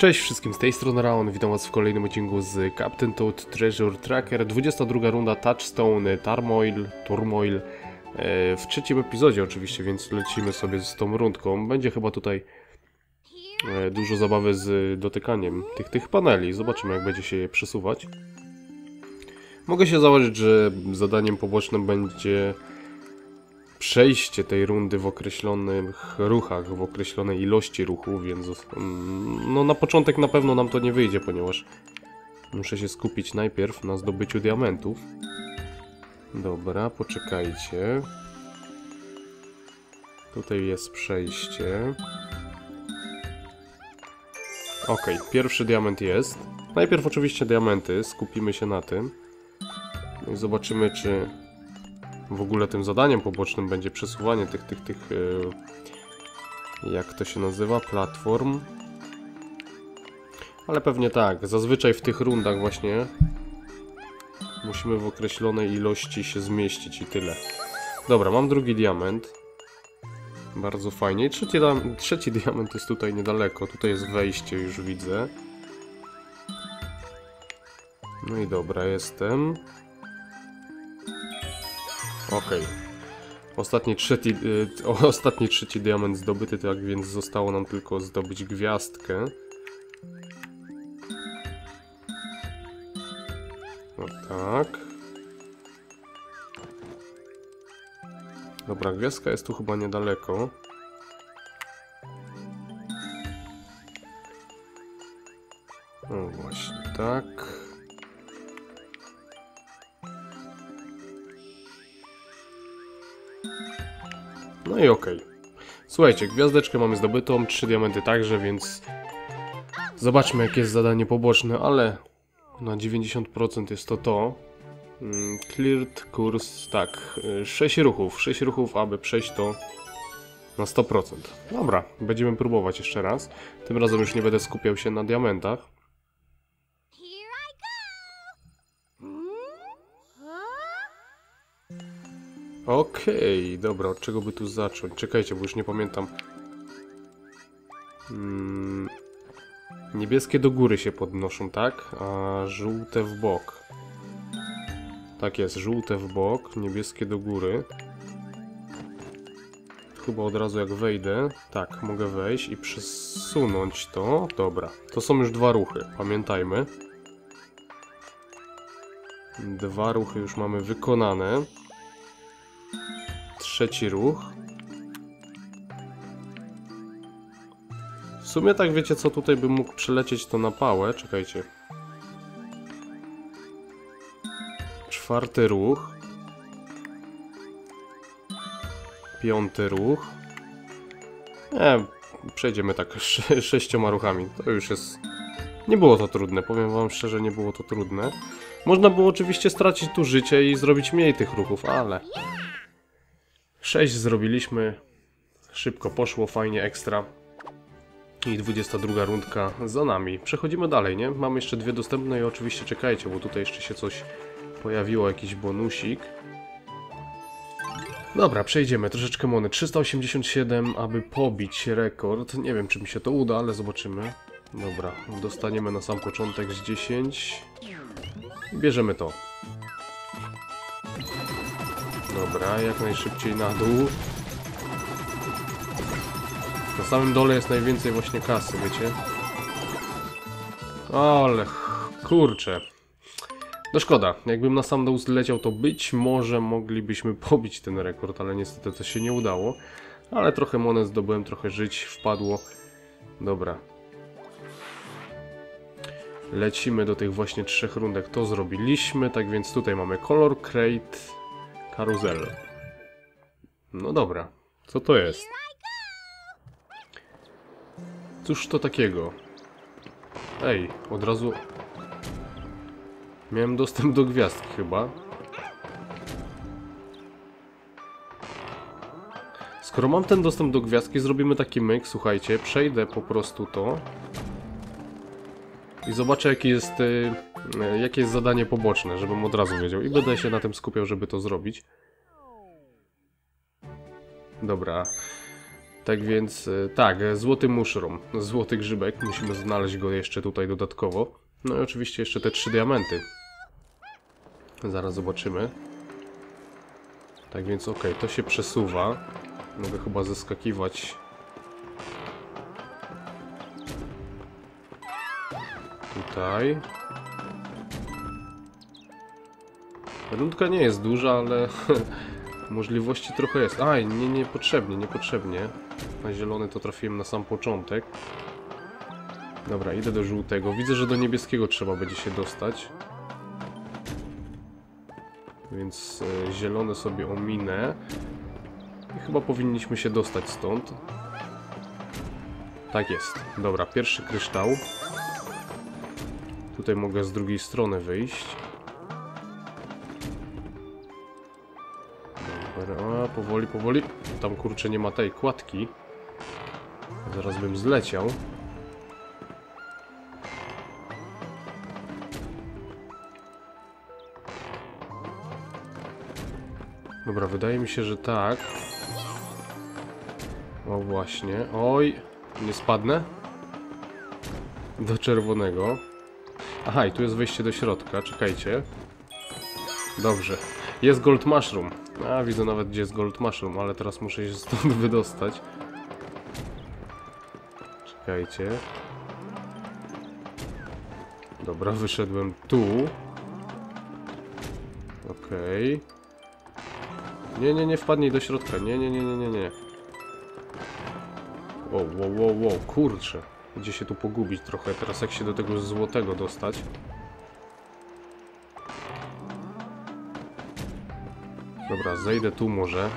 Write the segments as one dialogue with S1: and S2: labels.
S1: Cześć wszystkim, z tej strony Raon, witam was w kolejnym odcinku z Captain Toad Treasure Tracker 22 runda Touchstone Turmoil, Turmoil e, w trzecim epizodzie oczywiście, więc lecimy sobie z tą rundką. Będzie chyba tutaj e, dużo zabawy z dotykaniem tych, tych paneli, zobaczymy jak będzie się je przesuwać. Mogę się założyć, że zadaniem pobocznym będzie przejście tej rundy w określonych ruchach, w określonej ilości ruchu, więc mm, no na początek na pewno nam to nie wyjdzie, ponieważ muszę się skupić najpierw na zdobyciu diamentów. Dobra, poczekajcie. Tutaj jest przejście. Ok, pierwszy diament jest. Najpierw oczywiście diamenty, skupimy się na tym. No i zobaczymy, czy w ogóle tym zadaniem pobocznym będzie przesuwanie tych, tych, tych, yy, jak to się nazywa, platform. Ale pewnie tak, zazwyczaj w tych rundach właśnie musimy w określonej ilości się zmieścić i tyle. Dobra, mam drugi diament. Bardzo fajnie. I trzeci, trzeci diament jest tutaj niedaleko. Tutaj jest wejście, już widzę. No i dobra, jestem. Okej. Ostatni trzeci, y, ostatni trzeci diament zdobyty, tak więc zostało nam tylko zdobyć gwiazdkę. O tak. Dobra, gwiazdka jest tu chyba niedaleko. I okej. Okay. Słuchajcie, gwiazdeczkę mamy zdobytą, trzy diamenty także, więc zobaczmy jakie jest zadanie poboczne, ale na 90% jest to to. Mm, cleared kurs, tak, 6 ruchów, 6 ruchów, aby przejść to na 100%. Dobra, będziemy próbować jeszcze raz. Tym razem już nie będę skupiał się na diamentach. Okej, okay, dobra, od czego by tu zacząć? Czekajcie, bo już nie pamiętam. Hmm, niebieskie do góry się podnoszą, tak? A żółte w bok. Tak jest, żółte w bok, niebieskie do góry. Chyba od razu jak wejdę, tak, mogę wejść i przesunąć to. Dobra, to są już dwa ruchy, pamiętajmy. Dwa ruchy już mamy wykonane trzeci ruch. W sumie tak wiecie co, tutaj bym mógł przelecieć to na pałę, czekajcie. Czwarty ruch. Piąty ruch. Nie, przejdziemy tak sze sześcioma ruchami, to już jest... Nie było to trudne, powiem wam szczerze, nie było to trudne. Można było oczywiście stracić tu życie i zrobić mniej tych ruchów, ale... 6 zrobiliśmy. Szybko poszło, fajnie, ekstra. I 22 rundka za nami. Przechodzimy dalej, nie? Mamy jeszcze dwie dostępne i oczywiście czekajcie, bo tutaj jeszcze się coś pojawiło, jakiś bonusik. Dobra, przejdziemy. Troszeczkę mony. 387, aby pobić rekord. Nie wiem, czy mi się to uda, ale zobaczymy. Dobra, dostaniemy na sam początek z 10. Bierzemy to. Dobra, jak najszybciej na dół. Na samym dole jest najwięcej właśnie kasy, wiecie? Ale kurczę. No szkoda, jakbym na sam dół zleciał, to być może moglibyśmy pobić ten rekord, ale niestety to się nie udało. Ale trochę monet zdobyłem, trochę żyć wpadło. Dobra. Lecimy do tych właśnie trzech rundek. To zrobiliśmy, tak więc tutaj mamy Color Crate, Karuzel. No dobra, co to jest? Cóż to takiego? Ej, od razu... Miałem dostęp do gwiazdki chyba. Skoro mam ten dostęp do gwiazdki, zrobimy taki myk, słuchajcie, przejdę po prostu to i zobaczę jaki jest, y, y, jakie jest zadanie poboczne, żebym od razu wiedział i będę się na tym skupiał, żeby to zrobić. Dobra. Tak więc, e, tak, e, złoty mushroom, złoty grzybek, musimy znaleźć go jeszcze tutaj dodatkowo. No i oczywiście jeszcze te trzy diamenty. Zaraz zobaczymy. Tak więc okej, to się przesuwa. Mogę chyba zeskakiwać. Tutaj. Rundka nie jest duża, ale możliwości trochę jest. Aj, nie, niepotrzebnie, niepotrzebnie. Na zielony to trafiłem na sam początek. Dobra, idę do żółtego. Widzę, że do niebieskiego trzeba będzie się dostać. Więc e, zielone sobie ominę. I chyba powinniśmy się dostać stąd. Tak jest. Dobra, pierwszy kryształ. Tutaj mogę z drugiej strony wyjść. Powoli, powoli. Tam kurczę nie ma tej kładki. Zaraz bym zleciał. Dobra, wydaje mi się, że tak. O właśnie. Oj, nie spadnę? Do czerwonego. Aha, i tu jest wejście do środka, czekajcie. Dobrze. Jest gold mushroom. A, widzę nawet gdzie jest gold mushroom, ale teraz muszę się stąd wydostać. Czekajcie. Dobra, wyszedłem tu. Okej. Nie, nie, nie wpadnij do środka. Nie, nie, nie, nie, nie, nie. Wow, wow, wow, wow, kurczę. Gdzie się tu pogubić trochę. Teraz jak się do tego złotego dostać. Dobra, zejdę tu może.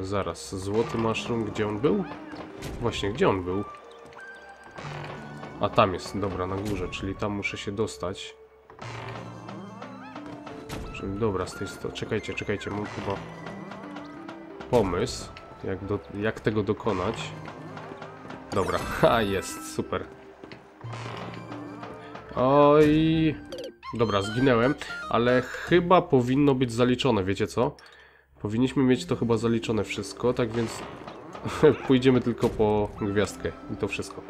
S1: E, zaraz, złoty mushroom, gdzie on był? Właśnie, gdzie on był? A tam jest, dobra, na górze, czyli tam muszę się dostać. Czyli dobra, z tej strony. Czekajcie, czekajcie, mam chyba pomysł, jak, do, jak tego dokonać. Dobra, ha, jest, super. Oj. Dobra, zginęłem, ale chyba powinno być zaliczone, wiecie co? Powinniśmy mieć to chyba zaliczone wszystko, tak więc pójdziemy tylko po gwiazdkę i to wszystko.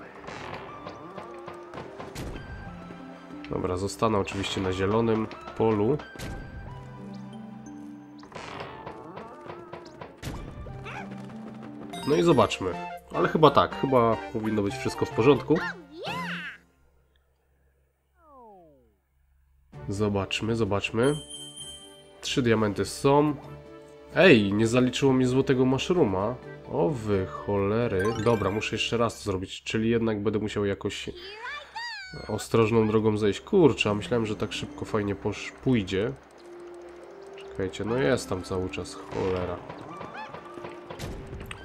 S1: Dobra, zostanę oczywiście na zielonym polu. No i zobaczmy. Ale chyba tak, chyba powinno być wszystko w porządku. Zobaczmy, zobaczmy. Trzy diamenty są. Ej, nie zaliczyło mi złotego mushrooma. O wy cholery. Dobra, muszę jeszcze raz to zrobić, czyli jednak będę musiał jakoś ostrożną drogą zejść. Kurczę, a myślałem, że tak szybko fajnie posz pójdzie. Czekajcie, no jest tam cały czas, cholera.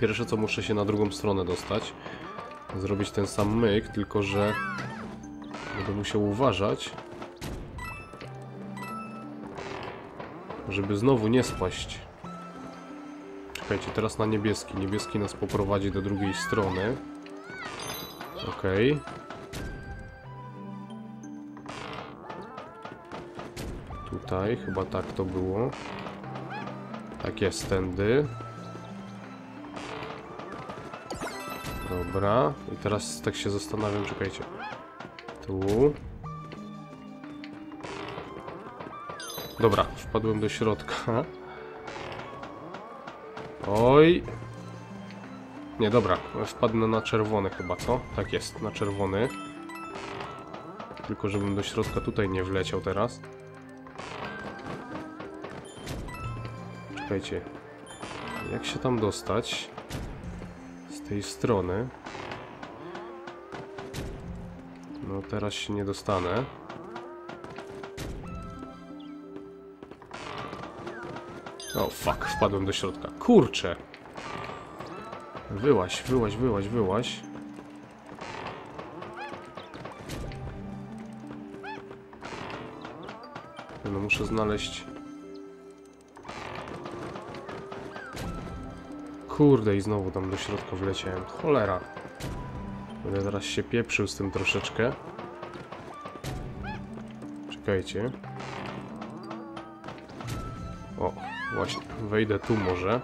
S1: Pierwsze co muszę się na drugą stronę dostać. Zrobić ten sam myk, tylko że będę musiał uważać. Żeby znowu nie spaść. Czekajcie, teraz na niebieski. Niebieski nas poprowadzi do drugiej strony. Okej. Tutaj, chyba tak to było. Tak jest, tędy. Dobra, i teraz tak się zastanawiam, czekajcie. Tu. Dobra, wpadłem do środka. Oj. Nie, dobra, wpadnę na czerwony chyba, co? Tak jest, na czerwony. Tylko żebym do środka tutaj nie wleciał teraz. Czekajcie. Jak się tam dostać? Z tej strony. No teraz się nie dostanę. O, fuck, wpadłem do środka. Kurczę! Wyłaś, wyłaś, wyłaś, wyłaś. No muszę znaleźć... Kurde i znowu tam do środka wleciałem. Cholera. Będę teraz się pieprzył z tym troszeczkę. Czekajcie. Właśnie, wejdę tu może.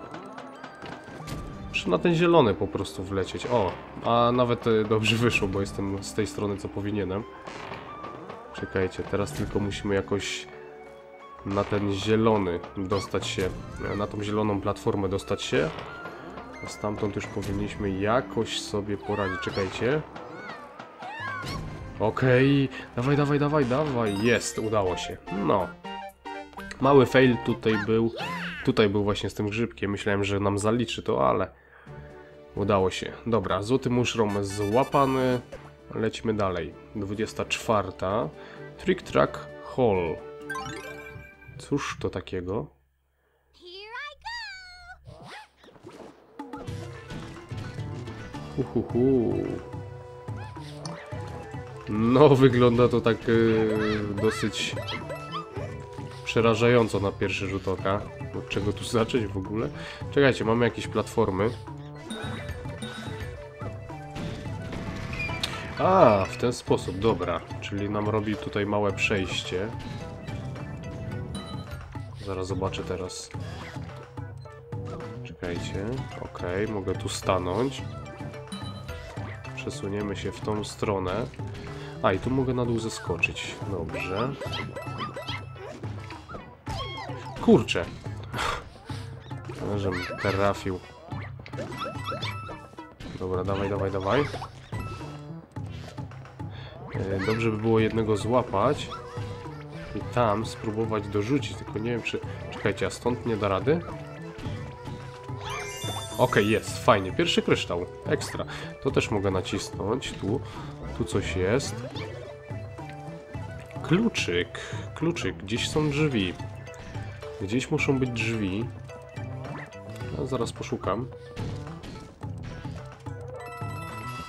S1: Muszę na ten zielony po prostu wlecieć. O, a nawet e, dobrze wyszło, bo jestem z tej strony, co powinienem. Czekajcie, teraz tylko musimy jakoś na ten zielony dostać się, e, na tą zieloną platformę dostać się. A stamtąd już powinniśmy jakoś sobie poradzić. Czekajcie. Okej, dawaj, dawaj, dawaj, dawaj. Jest, udało się. No. Mały fail tutaj był. Tutaj był właśnie z tym grzybkiem. Myślałem, że nam zaliczy to, ale udało się. Dobra, złoty mushroom złapany. Lecimy dalej. 24. Trick Track Hall. Cóż to takiego? Uhuhu. No, wygląda to tak yy, dosyć przerażająco na pierwszy rzut oka. Od czego tu zacząć w ogóle? Czekajcie, mamy jakieś platformy. A, w ten sposób, dobra. Czyli nam robi tutaj małe przejście. Zaraz zobaczę teraz. Czekajcie. Okej, mogę tu stanąć. Przesuniemy się w tą stronę. A, i tu mogę na dół zeskoczyć. Dobrze. Kurczę. Żem trafił. Dobra, dawaj, dawaj, dawaj. E, Dobrze by było jednego złapać i tam spróbować dorzucić, tylko nie wiem czy... Czekajcie, a stąd nie da rady? Okej, jest, fajnie. Pierwszy kryształ, ekstra. To też mogę nacisnąć, tu, tu coś jest. Kluczyk, kluczyk, gdzieś są drzwi. Gdzieś muszą być drzwi. Ja zaraz poszukam.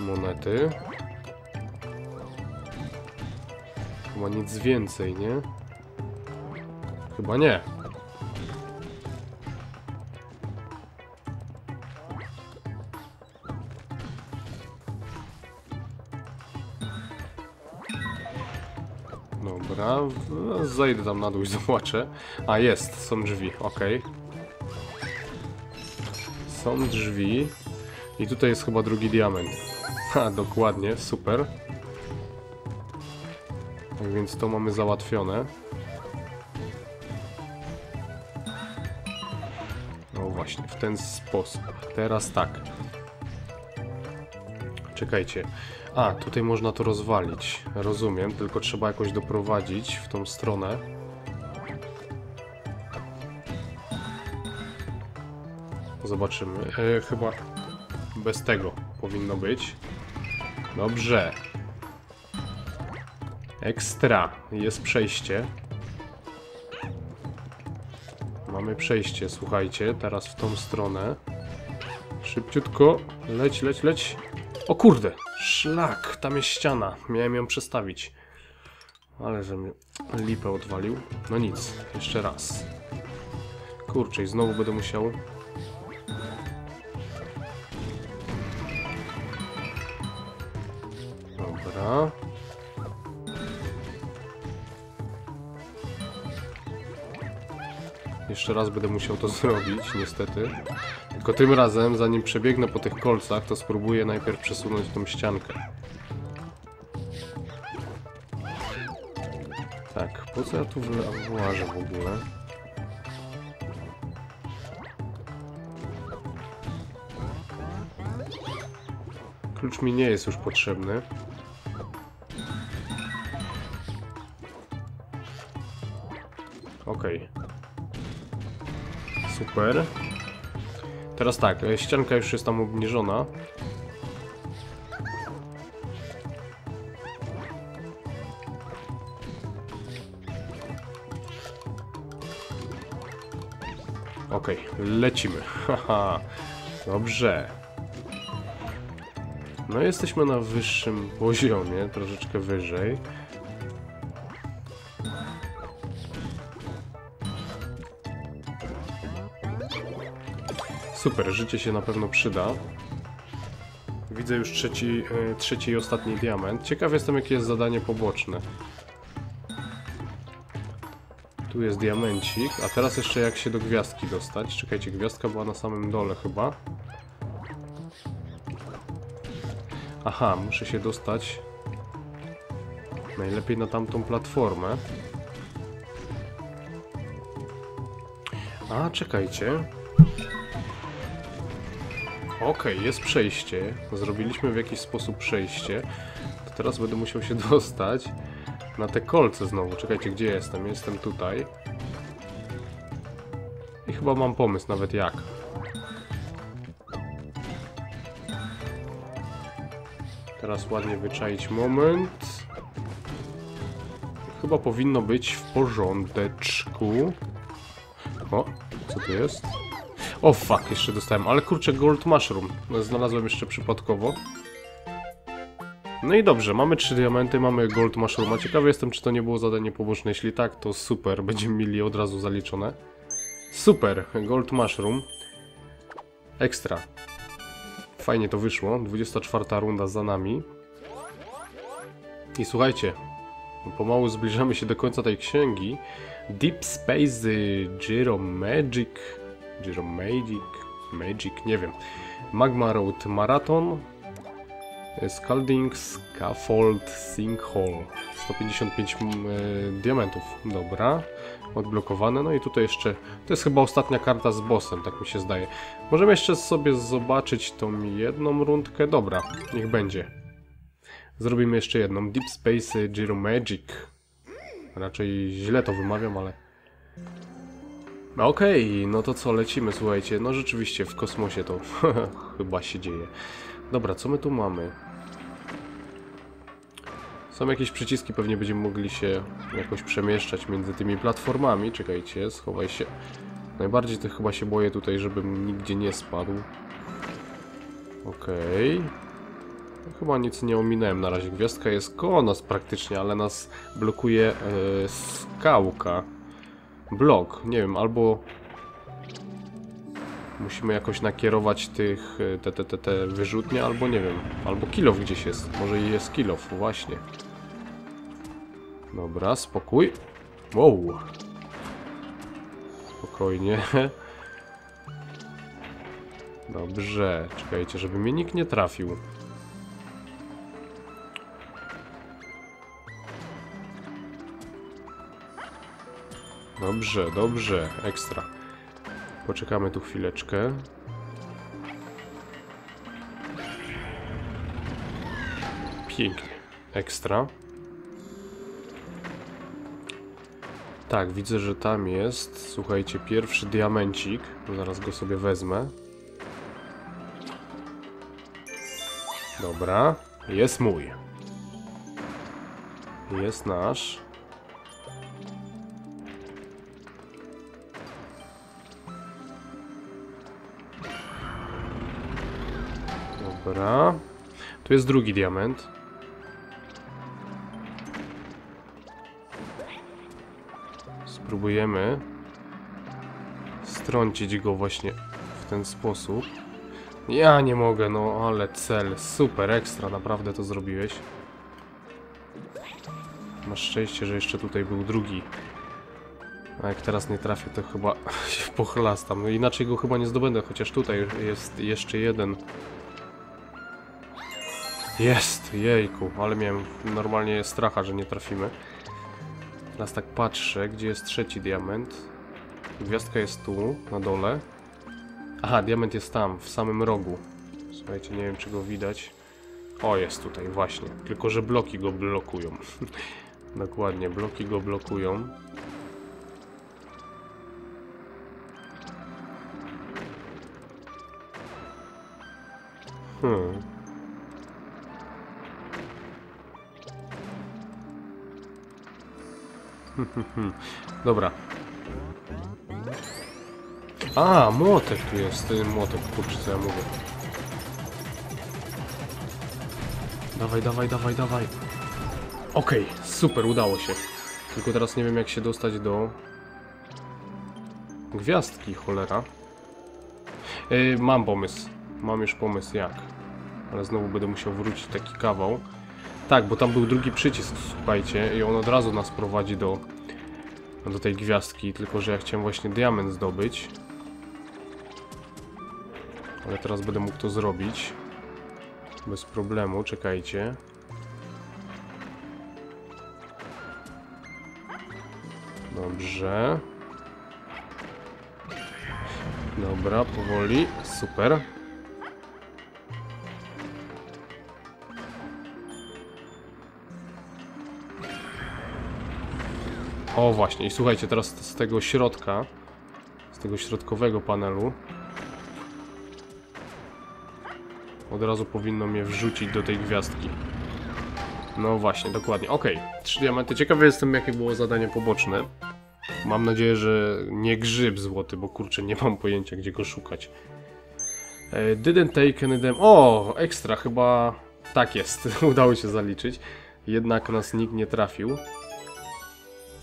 S1: Monety. Chyba nic więcej, nie? Chyba nie. W- zejdę tam na dół i zobaczę. A jest, są drzwi, ok. Są drzwi. I tutaj jest chyba drugi diament. Ha, dokładnie, super. Tak więc to mamy załatwione. No właśnie, w ten sposób. Teraz tak. Czekajcie. A, tutaj można to rozwalić. Rozumiem, tylko trzeba jakoś doprowadzić w tą stronę. Zobaczymy. E, chyba bez tego powinno być. Dobrze. Ekstra. Jest przejście. Mamy przejście, słuchajcie. Teraz w tą stronę. Szybciutko. Leć, leć, leć. O kurde. Szlak. Tam jest ściana. Miałem ją przestawić. Ale że mnie lipę odwalił. No nic. Jeszcze raz. Kurczę, i znowu będę musiał... Jeszcze raz będę musiał to zrobić, niestety. Tylko tym razem, zanim przebiegnę po tych kolcach, to spróbuję najpierw przesunąć tą ściankę. Tak, po co ja tu włażę w ogóle? Klucz mi nie jest już potrzebny. Okej. Super. Teraz tak, e, ścianka już jest tam obniżona. Okej, lecimy. Haha, dobrze. No jesteśmy na wyższym poziomie, troszeczkę wyżej. Super, życie się na pewno przyda. Widzę już trzeci, e, trzeci i ostatni diament. Ciekaw jestem, jakie jest zadanie poboczne. Tu jest diamencik, a teraz jeszcze jak się do gwiazdki dostać. Czekajcie, gwiazdka była na samym dole chyba. Aha, muszę się dostać najlepiej na tamtą platformę. A, czekajcie. Okej, jest przejście. Zrobiliśmy w jakiś sposób przejście. To teraz będę musiał się dostać na te kolce znowu. Czekajcie, gdzie jestem? Jestem tutaj. I chyba mam pomysł nawet jak. Teraz ładnie wyczaić moment. Chyba powinno być w porządeczku. O, co tu jest? O fuck, jeszcze dostałem, ale kurczę, gold mushroom. Znalazłem jeszcze przypadkowo. No i dobrze, mamy trzy diamenty, mamy gold mushrooma. Ciekawy jestem, czy to nie było zadanie poboczne. Jeśli tak, to super, będziemy mieli od razu zaliczone. Super, gold mushroom. Ekstra. Fajnie to wyszło, 24 runda za nami. I słuchajcie, pomału zbliżamy się do końca tej księgi. Deep Space Gyro Magic. Gyro Magic. Magic, nie wiem. Magma Road Marathon. Scalding Scaffold Sinkhole. 155 mm, y, diamentów. Dobra. Odblokowane. No i tutaj jeszcze. To jest chyba ostatnia karta z bossem, tak mi się zdaje. Możemy jeszcze sobie zobaczyć tą jedną rundkę. Dobra, niech będzie. Zrobimy jeszcze jedną. Deep Space Gyro Magic. Raczej źle to wymawiam, ale... No Okej, no to co, lecimy, słuchajcie. No rzeczywiście, w kosmosie to chyba się dzieje. Dobra, co my tu mamy? Są jakieś przyciski, pewnie będziemy mogli się jakoś przemieszczać między tymi platformami. Czekajcie, schowaj się. Najbardziej to chyba się boję tutaj, żebym nigdzie nie spadł. Okej. No, Chyba nic nie ominąłem na razie. Gwiazdka jest koło nas praktycznie, ale nas blokuje e, skałka. Blok, nie wiem, albo musimy jakoś nakierować tych, e, te, te, te, te wyrzutnie, albo nie wiem, albo kilof gdzieś jest. Może jest kilof, właśnie. Dobra, spokój. Wow. Spokojnie. Dobrze, czekajcie, żeby mnie nikt nie trafił. Dobrze, dobrze, ekstra. Poczekamy tu chwileczkę. Pięknie, ekstra. Tak, widzę, że tam jest, słuchajcie, pierwszy diamencik. Zaraz go sobie wezmę. Dobra, jest mój. Jest nasz. Dobra. Tu jest drugi diament. Spróbujemy strącić go właśnie w ten sposób. Ja nie mogę, no ale cel. Super, ekstra, naprawdę to zrobiłeś. Masz szczęście, że jeszcze tutaj był drugi. A jak teraz nie trafię, to chyba się pochlastam. No inaczej go chyba nie zdobędę, chociaż tutaj jest jeszcze jeden. Jest, jejku, ale miałem normalnie stracha, że nie trafimy. Teraz tak patrzę, gdzie jest trzeci diament. Gwiazdka jest tu, na dole. Aha, diament jest tam, w samym rogu. Słuchajcie, nie wiem czy go widać. O, jest tutaj, właśnie. Tylko, że bloki go blokują. Dokładnie, bloki go blokują. Hmm. Dobra. A, młotek tu jest, młotek, kurczę, co ja mówię. Dawaj, dawaj, dawaj, dawaj. Okej, super, udało się. Tylko teraz nie wiem, jak się dostać do... Gwiazdki, cholera. Yy, mam pomysł. Mam już pomysł, jak. Ale znowu będę musiał wrócić taki kawał. Tak, bo tam był drugi przycisk, słuchajcie, i on od razu nas prowadzi do do tej gwiazdki, tylko że ja chciałem właśnie diament zdobyć. Ale teraz będę mógł to zrobić. Bez problemu, czekajcie. Dobrze. Dobra, powoli. Super. O właśnie, i słuchajcie, teraz z tego środka, z tego środkowego panelu od razu powinno mnie wrzucić do tej gwiazdki. No właśnie, dokładnie. Okej, trzy diamenty. Ciekawy jestem, jakie było zadanie poboczne. Mam nadzieję, że nie grzyb złoty, bo kurczę, nie mam pojęcia, gdzie go szukać. E, Didn't take any dem... O, ekstra, chyba tak jest. Udało się zaliczyć. Jednak nas nikt nie trafił.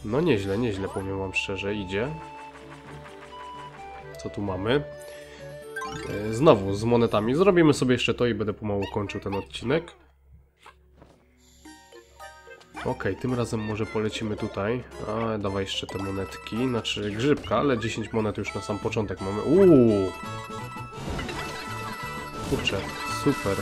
S1: No nieźle, nieźle, powiem wam szczerze, idzie. Co tu mamy? E, Znowu z monetami. Zrobimy sobie jeszcze to i będę pomału kończył ten odcinek. Okej, tym razem może polecimy tutaj. A, dawaj jeszcze te monetki. Znaczy grzybka, ale 10 monet już na sam początek mamy. Uuu! Kurczę, super.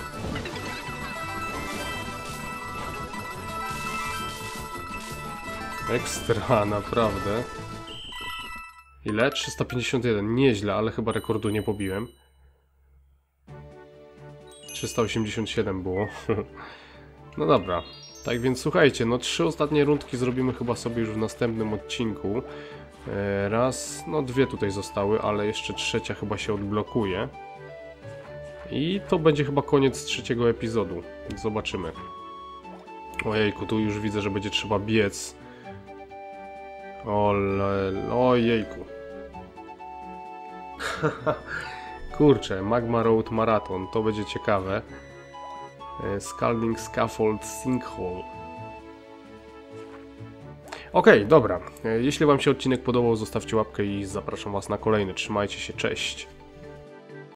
S1: Ekstra, naprawdę. Ile? 351. Nieźle, ale chyba rekordu nie pobiłem. 387 było. no dobra. Tak więc słuchajcie, no trzy ostatnie rundki zrobimy chyba sobie już w następnym odcinku. E, Raz, no dwie tutaj zostały, ale jeszcze trzecia chyba się odblokuje. I to będzie chyba koniec trzeciego epizodu. Zobaczymy. Ojejku, tu już widzę, że będzie trzeba biec. Ole, ojejku. Kurczę, Magma Road Marathon, to będzie ciekawe. E, Scalding Scaffold Sinkhole. Okej, dobra. E, Jeśli Wam się odcinek podobał, zostawcie łapkę i zapraszam Was na kolejny. Trzymajcie się, cześć.